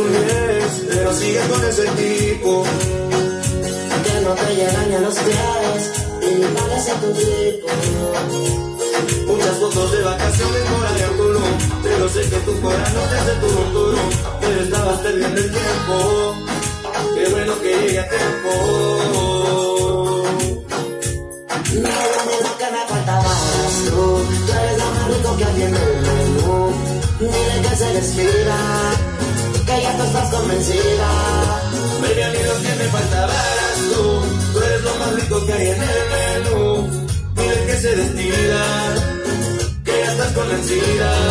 un 10, pero sigue con ese tipo. Que no te llegan a los pies y parece tu tipo. Muchas fotos de vacaciones por allá en Tulum, pero sé que tu corazón no te hace tu duro, pero estabas perdiendo el tiempo. Qué bueno que llegue a tiempo. Único que me. Tú eres lo más rico que hay en el menú. Dile que se despida, convencida. Baby, a mí que me faltaba tú. Tú eres lo más rico que hay en el menú. Dile que se destila, que ya estás convencida.